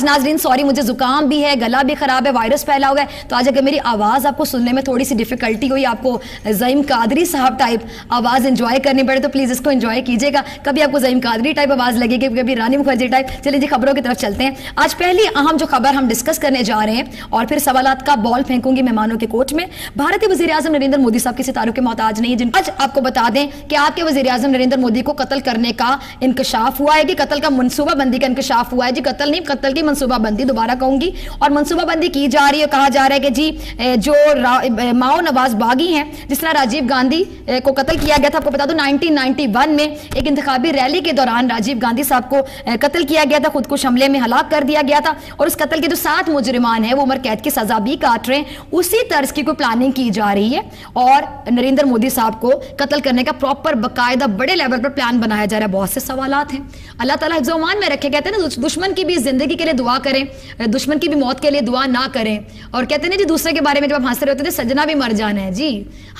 آج ناظرین سوری مجھے زکام بھی ہے گلہ بھی خراب ہے، وائرس پھیلا ہوگا ہے۔ تو آج اگر میری آواز آپ کو سننے میں تھوڑی سی ڈیفیکلٹی ہوئی، آپ کو زعیم قادری صاحب ٹائپ آواز انجوائے کرنی پڑے، تو پلیز اس کو انجوائے کیجیے گا۔ کبھی آپ کو زعیم قادری ٹائپ آواز لگے گی، کبھی رانی مکھرجی ٹائپ چلیں جی خبروں کے طرف چلتے ہیں۔ آج پہلی اہم جو خبر ہم ڈسکس کرنے جا رہے ہیں اور پھر سوالات کا بال پھینکوں گی مہمانوں کے کوٹ میں۔ بھارتی وزیر اعظم نریندر مودی صاحب کے ستاروں کے محتاج نہیں جن آج آپ کو بتا دیں کہ آپ کے وزیر اعظم نریندر مودی کو قتل کرنے کا انکشاف ہوا ہے کہ قتل کا منصوبہ بندی کا انکشاف ہوا ہے؟ جی قتل نہیں، قتل کی منصوبہ بندی دوبارہ کہوں گی اور منصوبہ بندی کی جا رہی ہے کہا جا رہا ہے کہ جی جو ماؤ نواز باغی ہیں، جس طرح راجیب گاندی کو قتل کیا گیا تھا، آپ کو بتا دو نائنٹی نائنٹی ون میں ایک انتخابی ریلی کے دوران راجیب گاندی صاحب کو قتل کیا گیا تھا، خود کو شملے میں ہلاک کر دیا گیا تھا اور اس قتل کے جو سات مجرمان ہیں، وہ عمر قید کی سزا بھی کاٹ رہے ہیں۔ اسی طرز کی کوئی پلاننگ کی جا رہی ہے اور نریندر مودی صاحب کو قتل کرنے کا پراپر باقاعدہ بڑے لیول پر پلان بنایا جا رہا ہے، بہت سے سوالات ہیں۔ اللہ تعالیٰ حفظ و امان میں رکھے گئے تھے نا، دشمن کی بھی زندگی کے لیے دعا کریں، دشمن کی بھی موت کے لیے دعا نہ کریں۔ اور کہتے ہیں جی دوسرے کے بارے میں جب ہم ہنس رہے ہوتے تھے سجنا بھی مر جانا ہے۔ جی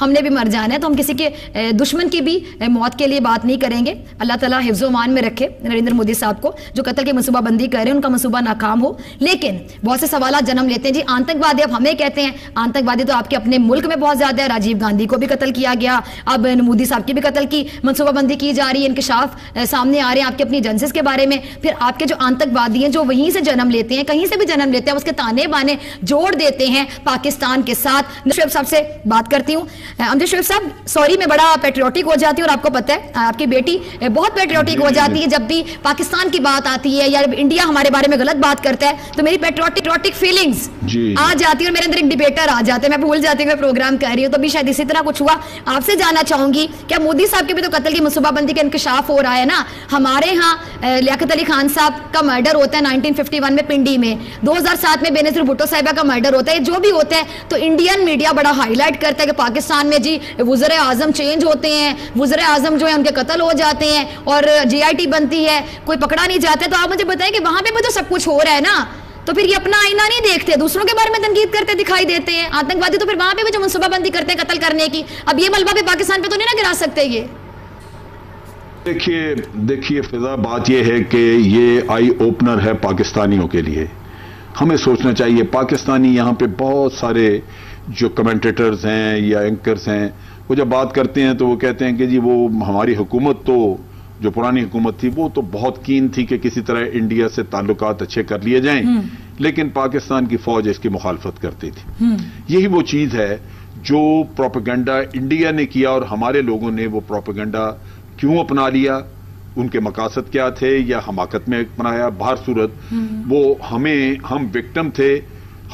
ہم نے بھی مر جانا ہے۔ تو ہم کسی کے دشمن کی بھی موت کے لیے بات نہیں کریں گے۔ اللہ تعالیٰ حفظ و امان میں رکھے۔ نریندر مودی صاحب کو جو قتل کی منصوبہ بندی کر رہے ہیں، ان کا منصوبہ ناکام ہو۔ لیکن بہت سے سوالات جنم لیتے ہیں۔ جی آتنک وادی اب ہمیں کہتے ہیں آتنک وادی تو آپ کے اپنے ملک میں بہت زیادہ ہے۔ راجیو گاندھی کو بھی قتل کیا گیا۔ اب مودی صاحب کی بھی قتل کی منصوبہ بندی کی جا رہی ہے۔ انکشاف سامنے آ رہے ہیں آپ کے اپنی ایجنسیز کے بارے میں۔ پھر آپ کے جو آتنک وادی ہیں، جو وہیں سے جنم لیتے ہیں کہیں سے بھی جنم لیتے ہیں اس کے تانے بانے جوڑ دیتے ہیں پاکستان کے ساتھ۔ شعیب صاحب سے بات کرتی ہوں۔ امجد شعیب صاحب سوری میں بڑا پیٹریوٹک ہو جاتی ہوں اور آپ کو پتہ ہے آپ کی بیٹی بہت پیٹریوٹک ہو جاتی ہے۔ جب بھی پاکستان کی بات آتی ہے یا انڈیا ہمارے بارے میں غلط بات کرتا ہے تو میری پیٹریوٹک جی۔ فیلنگز آ جاتی اور میرے اندر ایک ڈیبیٹر آ جاتے ہیں میں بھول جاتی ہوں میں پروگرام کر رہی ہوں تو بھی شاید اسی طرح کچھ ہوا۔ آپ سے جانا چاہوں گی کیا مودی صاحب کے بھی تو قتل کی منصوبہ بندی کا انکشاف ہو رہا ہے نا؟ ہمارے ہاں لیاقت علی خان صاحب کا مرڈر ہوتا ہے نائنٹین ففٹی 1971 میں پنڈی میں۔ دو ہزار سات میں بے بھٹو صاحبہ کا مرڈر ہوتا ہے، جو بھی ہوتا ہے تو انڈین میڈیا بڑا ہائی لائٹ کرتا ہے کہ پاکستان میں جی وزر آزم چینج ہوتے ہیں وزر آزم جو ہے ان کے قتل ہو جاتے ہیں اور جی آئی ٹی بنتی ہے، کوئی پکڑا نہیں جاتے تو آپ مجھے بتائیں کہ وہاں پہ مجھے سب کچھ ہو رہا ہے نا؟ تو پھر یہ اپنا آئینہ نہیں دیکھتے، دوسروں کے بارے میں تنقید کرتے دکھائی دیتے ہیں۔ آتنک وادی تو پھر وہاں پہ بھی جو منصوبہ بندی کرتے ہیں قتل کرنے کی۔ اب یہ ملبہ پہ پاکستان پہ تو نہیں نہ گرا سکتے یہ۔ دیکھیے دیکھیے فضا بات یہ ہے کہ یہ آئی اوپنر ہے پاکستانیوں کے لیے۔ ہمیں سوچنا چاہیے پاکستانی یہاں پہ بہت سارے جو کمنٹیٹرز ہیں یا انکرز ہیں وہ جب بات کرتے ہیں تو وہ کہتے ہیں کہ جی وہ ہماری حکومت تو جو پرانی حکومت تھی وہ تو بہت کین تھی کہ کسی طرح انڈیا سے تعلقات اچھے کر لیے جائیں۔ لیکن پاکستان کی فوج اس کی مخالفت کرتی تھی۔ یہی وہ چیز ہے جو پروپیگنڈا انڈیا نے کیا اور ہمارے لوگوں نے وہ پروپیگنڈا کیوں اپنا لیا؟ ان کے مقاصد کیا تھے یا حماقت میں اپنایا بہر صورت، وہ ہمیں، ہم وکٹم تھے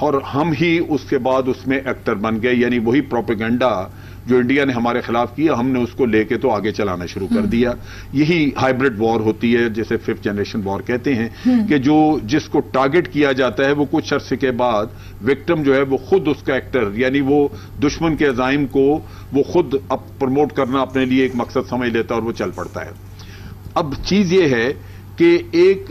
اور ہم ہی اس کے بعد اس میں ایکٹر بن گئے یعنی وہی پروپیگنڈا جو انڈیا نے ہمارے خلاف کیا ہم نے اس کو لے کے تو آگے چلانا شروع کر دیا۔ یہی ہائیبرڈ وار ہوتی ہے جیسے ففتھ جنریشن وار کہتے ہیں کہ جو جس کو ٹارگٹ کیا جاتا ہے وہ کچھ عرصے کے بعد وکٹم جو ہے وہ خود اس کا ایکٹر یعنی وہ دشمن کے عزائم کو وہ خود اب پروموٹ کرنا اپنے لیے ایک مقصد سمجھ لیتا اور وہ چل پڑتا ہے۔ اب چیز یہ ہے کہ ایک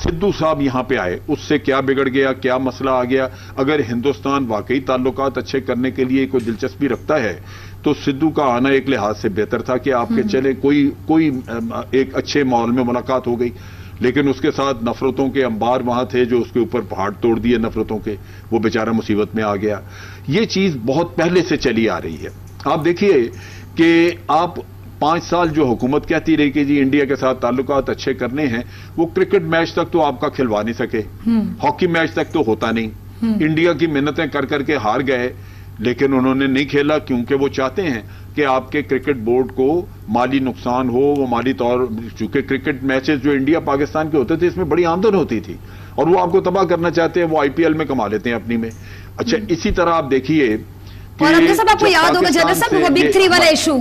سدھو صاحب یہاں پہ آئے۔ اس سے کیا بگڑ گیا کیا مسئلہ آ گیا؟ اگر ہندوستان واقعی تعلقات اچھے کرنے کے لیے کوئی دلچسپی رکھتا ہے تو سدھو کا آنا ایک لحاظ سے بہتر تھا کہ آپ کے چلے کوئی کوئی ایک اچھے ماحول میں ملاقات ہو گئی۔ لیکن اس کے ساتھ نفرتوں کے انبار وہاں تھے جو اس کے اوپر پہاڑ توڑ دیے نفرتوں کے۔ وہ بیچارہ مصیبت میں آ گیا۔ یہ چیز بہت پہلے سے چلی آ رہی ہے۔ آپ دیکھیے کہ آپ پانچ سال جو حکومت کہتی رہی کہ جی انڈیا کے ساتھ تعلقات اچھے کرنے ہیں وہ کرکٹ میچ تک تو آپ کا کھلوا نہیں سکے۔ ہاکی میچ تک تو ہوتا نہیں۔ انڈیا کی محنتیں کر کر کے ہار گئے لیکن انہوں نے نہیں کھیلا کیونکہ وہ چاہتے ہیں کہ آپ کے کرکٹ بورڈ کو مالی نقصان ہو وہ مالی طور چونکہ کرکٹ میچز جو انڈیا پاکستان کے ہوتے تھے اس میں بڑی آمدن ہوتی تھی۔ اور وہ آپ کو تباہ کرنا چاہتے ہیں وہ آئی پی ایل میں کما لیتے ہیں اپنی میں۔ اچھا اسی طرح آپ دیکھیے اور آپ کو یاد ہوگا جنرل صاحب وہ بگ تھری والا ایشو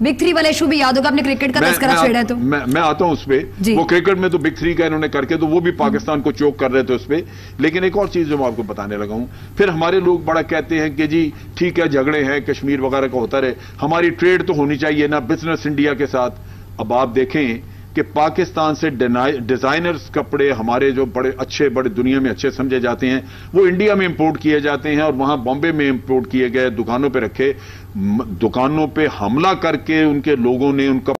بگ تھری والے ایشو بھی یاد ہوگا آپ نے کرکٹ کا تذکرہ چھیڑا ہے تو۔ میں آتا ہوں اس پہ۔ وہ کرکٹ میں تو بگ تھری کا انہوں نے کر کے تو وہ بھی پاکستان کو چوک کر رہے تھے اس پہ۔ لیکن ایک اور چیز جو میں آپ کو بتانے لگا ہوں پھر ہمارے لوگ بڑا کہتے ہیں کہ جی ٹھیک ہے جھگڑے ہیں کشمیر وغیرہ کا ہوتا رہے۔ ہماری ٹریڈ تو ہونی چاہیے نا بزنس انڈیا کے ساتھ۔ اب آپ دیکھیں کہ پاکستان سے ڈیزائنرز کپڑے ہمارے جو بڑے اچھے بڑے دنیا میں اچھے سمجھے جاتے ہیں، وہ انڈیا میں امپورٹ کیے جاتے ہیں اور وہاں بامبے میں امپورٹ کیے گئے دکانوں پہ رکھے دکانوں پہ حملہ کر کے ان کے لوگوں نے ان کا